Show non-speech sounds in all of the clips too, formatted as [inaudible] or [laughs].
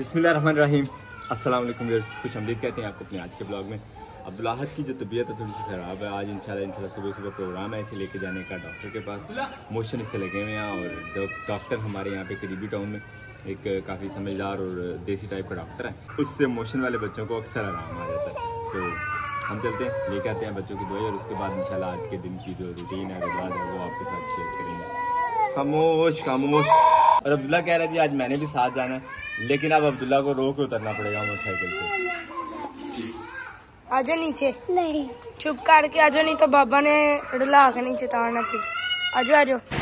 बिस्मिल्लाहिर्रहमानिर्रहीम। अस्सलाम वालेकुम कुछ अमरीद कहते हैं आपको अपने आज के ब्लॉग में। अब्दुल्लाहद की जो तबीयत है थोड़ी सी ख़राब है। आज इंशाल्लाह इंशाल्लाह सुबह सुबह प्रोग्राम है, इसे लेके जाने का डॉक्टर के पास। मोशन इसे लगे हुए हैं और डॉक्टर हमारे यहाँ पे करीबी टाउन में एक काफ़ी समझदार और देसी टाइप का डॉक्टर है। उससे मोशन वाले बच्चों को अक्सर आराम आ जाता है। तो हम चलते हैं लेके आते हैं बच्चों की दवाई और उसके बाद इंशाल्लाह आज के दिन की जो रूटीन है रिवाज है, वो आपके साथ शेयर करेंगे। खामोश खामोश। और अब्दुल्ला कह रहा है आज मैंने भी साथ जाना है। लेकिन अब अब्दुल्ला को रो के उतरना पड़ेगा मोटरसाइकिल से। आजा नीचे। नहीं। चुप करके आजो नहीं तो बाबा ने रुला के नीचे तारना फिर आजो आजो।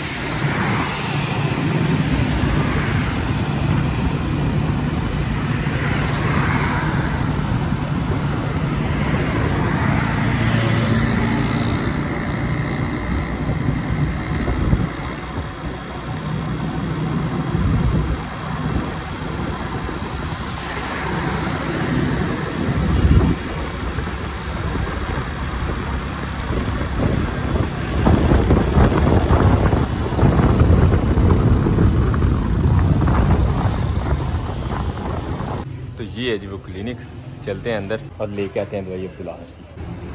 ये है जी वो क्लिनिक। चलते हैं अंदर। और लेके आते हैं दवाई अब्दुल्ला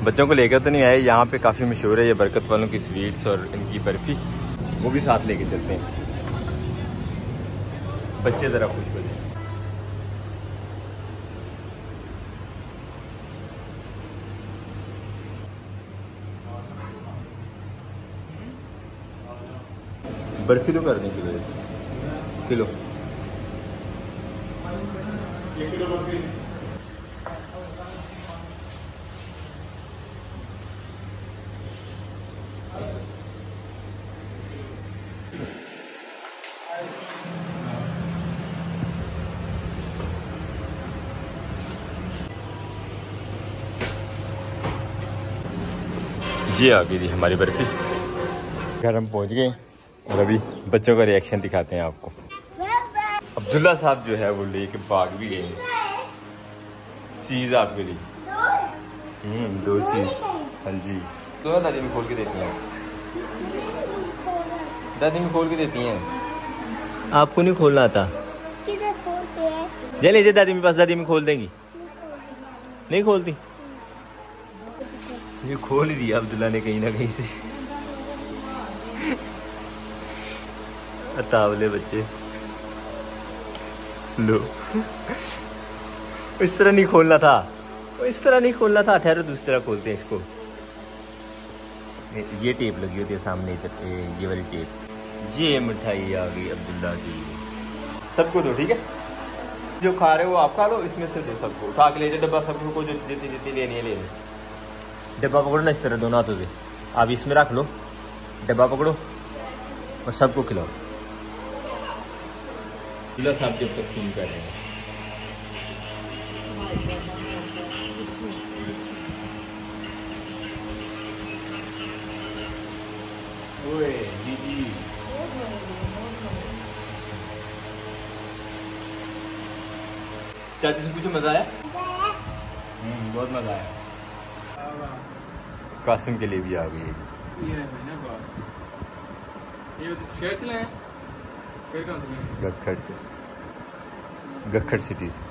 बच्चों को लेकर तो नहीं आए यहाँ पे काफ़ी मशहूर है ये बरकत वालों की स्वीट्स और इनकी बर्फ़ी। वो भी साथ लेके चलते हैं। बच्चे ज़रा खुश हो जाए। बर्फ़ी तो करने के लिए किलो। ये आ गई थी हमारी बर्फ़ी। घर हम पहुँच गए और अभी बच्चों का रिएक्शन दिखाते हैं आपको। अब्दुल्ला साहब जो है वो लेके भाग भी गए। चीज़ आपके लिए। हम्म दो चीज़। हाँ जी। दो दादी में खोल के देती हैं। दादी में खोल के देती हैं। आपको नहीं खोलना आता? ले लीजिए दादी मेरे पास दादी में खोल देंगी। नहीं खोलती? ये खोल ही दिया अब्दुल्ला ने कहीं ना कहीं से। अतावले बच्चे। लो। इस तरह नहीं खोलना था। इस तरह नहीं खोलना था, ठहरो, दूसरी तरह खोलते हैं इसको। ये- टेप लगी होती है सामने इधर ये वाली टेप ये मिठाई आ गई अब्दुल्ला की। सबको दो, ठीक है? जो खा रहे हो आप खा लो, इसमें से दो सबको। उठा के ले जाओ, डब्बा सबको जो जितनी जितनी लेनी है लो। डब्बा पकड़ो ना इस तरह दोनों हाथों से। आप इसमें रख लो। डब्बा पकड़ो और सबको खिलाओ। खिला साहब जब तकसीम कर रहे हैं। ओए दीदी। चाची से पूछो मज़ा आया? हम्म बहुत मज़ा आया। कासिम के लिए भी आ गई है। ये है ना बात। ये तो शहर गखड़ से। गखड़ सिटी से।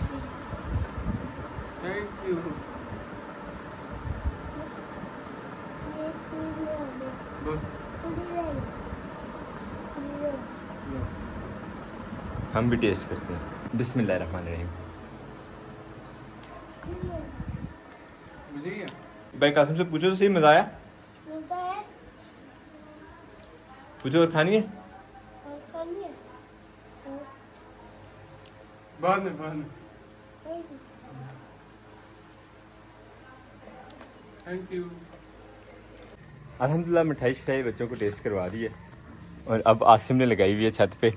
थैंक यू हम भी टेस्ट करते हैं। बिस्मिल्लाह रहमान रहीम भाई कासिम से पूछो तो सही मज़ा आया। पूछो और खानी है? बाद में बाद में। थैंक यू अल्हम्दुलिल्लाह मिठाई शिठाई बच्चों को टेस्ट करवा दी है। और अब आसिम ने लगाई हुई है छत पे।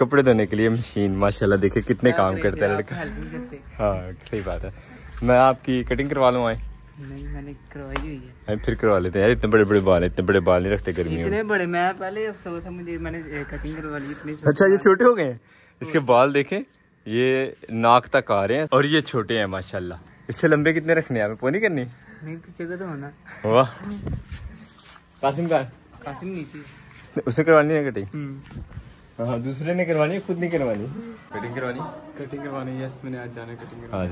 कपड़े धोने के लिए मशीन माशाल्लाह देखे कितने काम करता है लड़का। हाँ सही बात है। मैं आपकी कटिंग करवा लूँ आए? नहीं मैंने करवाई हुई है। हाँ, फिर करवा लेते हैं यार इतने बड़े बड़े बाल हैं, इतने बड़े बाल नहीं रखते गर्मियों में। इतने बड़े मैं पहले अफसोस है मुझे मैंने कटिंग करवा ली इतने अच्छा ये छोटे हो गए? इसके बाल देखें ये नाक तक आ रहे हैं और ये छोटे हैं माशाल्लाह। इससे लंबे कितने रखने हैं? हमें पोनी करनी? नहीं पीछे का तो होना। वाह। कासिम का कासिम नीचे। उसने करवानी है कटिंग हम्म। हाँ दूसरे ने करवानी है खुद नहीं करवानी कटिंग करवानी? कटिंग करवानी यस मैंने आज जाना कटिंग हाँ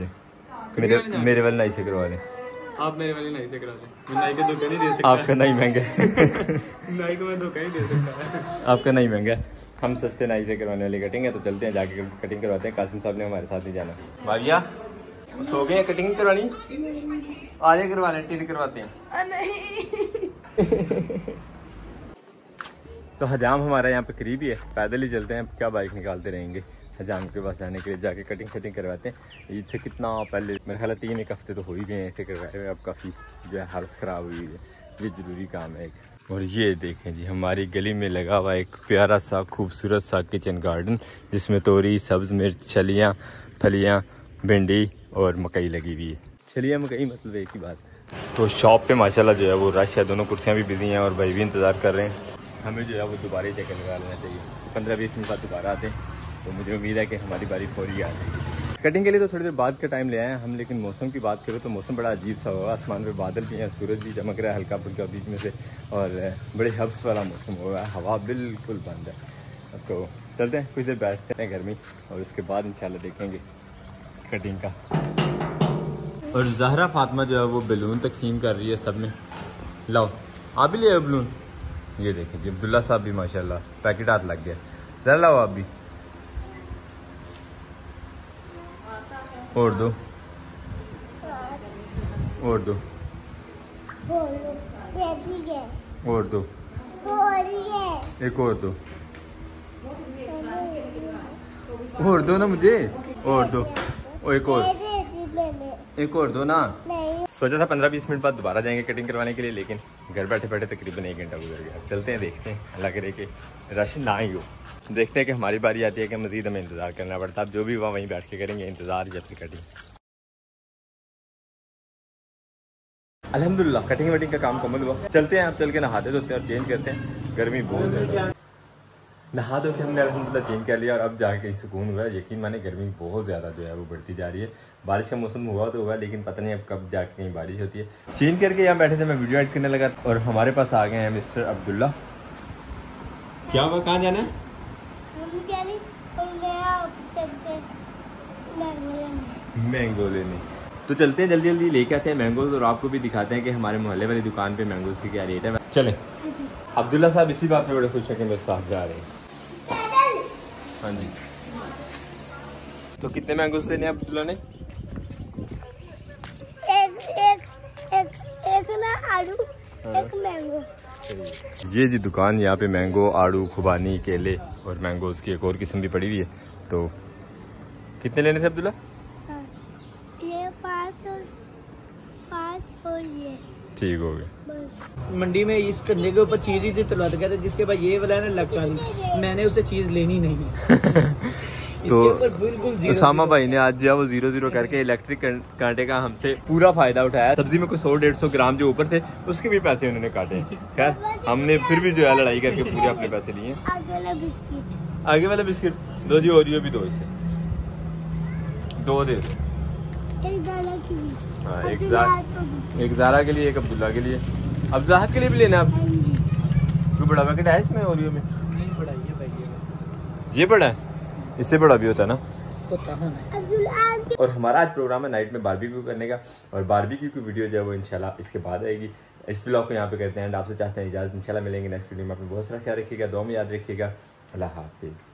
मेरे मेरे वाले नाई से करवा लें। आप मेरे वाली नाई से करा लें मैं नाई को धोखा नहीं दे सकता। आपका नाई महँगा। नाई को मैं धोखा ही दे सकता आपका नहीं महँगा। हम सस्ते नाई से करवाने वाली कटिंग है तो चलते हैं जाके कटिंग करवाते हैं। कासिम साहब ने हमारे साथ ही जाना। भाभिया सो गए हैं कटिंग करवानी? आज करवा लें टिन करवाते हैं। नहीं। [laughs] तो हजाम हमारा यहाँ पे करीब ही है। पैदल ही चलते हैं क्या बाइक निकालते रहेंगे? हजाम के पास जाने के लिए जाके कटिंग शटिंग करवाते हैं। ईद कितना पहले, मेरे ख्याल तीन एक हफ़्ते तो हो ही गए हैं ऐसे करवाए अब काफ़ी जो है हालत ख़राब हुई है। ये ज़रूरी काम है और ये देखें जी, हमारी गली में लगा हुआ एक प्यारा सा, खूबसूरत सा किचन गार्डन जिसमें तोरी, सब्ज़, मिर्च, छलियाँ, फलियाँ, भिंडी और मकई लगी हुई है। छलियाँ, मकई मतलब एक ही बात। तो शॉप पे माशाल्लाह जो है वो रश है, दोनों कुर्सियाँ भी बिज़ी हैं और भाई भी इंतज़ार कर रहे हैं। हमें जो है वो दोबारा ही चक्कर लगा लेना चाहिए। पंद्रह बीस मिनट बाद दोबारा आते हैं। तो मुझे उम्मीद है कि हमारी बारी फौरी आ जाएगी कटिंग के लिए तो थोड़ी देर बाद का टाइम ले आए हैं हम, लेकिन मौसम की बात करें तो मौसम बड़ा अजीब सा होगा। आसमान पे बादल भी हैं, सूरज भी चमक रहा है हल्का फुल्का बीच में से, और बड़े हब्स वाला मौसम होगा हवा बिल्कुल बंद है। तो चलते हैं, कुछ देर बैठते हैं गर्मी और उसके बाद इंशाल्लाह देखेंगे कटिंग का। और जहरा फातिमा जो है वो बैलून तकसीम कर रही है सब में। लाओ, आप भी ले बैलून। ये देखें जी, अब्दुल्ला साहब भी माशाल्लाह, पैकेट हाथ लग गया। जरा लाओ आप भी। और दो। और दो। और दो। एक और दो। और दो ना मुझे? और दो। और एक और। एक और दो ना? सोचा था पंद्रह बीस मिनट बाद दोबारा जाएँगे कटिंग करवाने के लिए, लेकिन घर बैठे बैठे तकरीबन एक घंटा गुजर गया। चलते हैं, देखते हैं। अल्लाह करे कि रश ना ही हो। देखते हैं कि हमारी बारी आती है कि मजीद हमें इंतज़ार करना पड़ता है। जो भी हुआ वहीं बैठ के करेंगे, इंतज़ार या फिर कटिंग अल्हम्दुलिल्लाह कटिंग वटिंग का काम कमल हुआ। चलते हैं, आप चल के नहाते धोते हैं और चेंज करते हैं। गर्मी बहुत। नहा धो के हमने अलहमदिल्ला चेंज कर लिया और अब जाके सुकून हुआ है। यकीन माने गर्मी बहुत ज़्यादा जो है वो बढ़ती जा रही है। बारिश का मौसम हुआ तो हुआ लेकिन पता नहीं अब कब जाके कहीं बारिश होती है। चेंज करके यहाँ बैठे थे मैं वीडियो एड करने लगा और हमारे पास आ गए हैं मिस्टर अब्दुल्ला। क्या हुआ कहाँ जाना है? मैंगो लेने। तो चलते हैं जल्दी जल्दी लेके आते हैं मैंगोज और आपको भी दिखाते हैं कि हमारे मोहल्ले वाली दुकान पे मैंगोज की क्या रेट है। चले। अब्दुल्ला साहब इसी बात पे बड़े खुश हैं कि मेरे साथ जा रहे हैं। हाँ जी। तो कितने मैंगोज लेने हैं अब्दुल्ला ने एक एक एक एक ना आलू एक मैंगो ये जी दुकान यहाँ पे मैंगो आड़ू खुबानी केले और मैंगोज की एक और किस्म भी पड़ी हुई है। तो कितने लेने थे अब्दुल्ला हाँ। ये पाँच और पाँच और ये। ठीक हो गया। मंडी में इस कंधे के ऊपर चीज़ ही थी तुलवा कहते जिसके बाद ये वाला है ना लग मैंने उसे चीज़ लेनी नहीं। [laughs] तो बिल्कुल उसामा भाई ने आज जो है वो ज़ीरो ज़ीरो करके इलेक्ट्रिक कांटे का हमसे पूरा फ़ायदा उठाया। सब्ज़ी में कोई सौ डेढ़ सौ ग्राम जो ऊपर थे उसके भी पैसे उन्होंने काटे। खैर हमने फिर भी जो है लड़ाई करके पूरे अपने पैसे लिए। आगे वाला बिस्किट। आगे वाला बिस्किट दो जी ओरियो भी दो इसे। दो दे एक हाँ एक जारा के लिए एक अब्दुल्ला के लिए। अब्दुल्लाहत के लिए भी लेना है हाँ कोई बड़ा पैकेट है इसमें ओरियो में? नहीं भाई ये बड़ा है? इससे बड़ा भी होता है ना? तो कहाँ है? अब्दुल आल और हमारा आज प्रोग्राम है नाइट में बारबेक्यू करने का। और बारबेक्यू की वीडियो जो है वो इंशाल्लाह इसके बाद आएगी। इस ब्लॉग को यहाँ पे करते हैं। एंड आपसे चाहते हैं इजाज़त इंशाल्लाह मिलेंगे नेक्स्ट वीडियो में। अपने बहुत सारा ख्याल रखिएगा दो में याद रखिएगा। अल्लाह हाफिज़।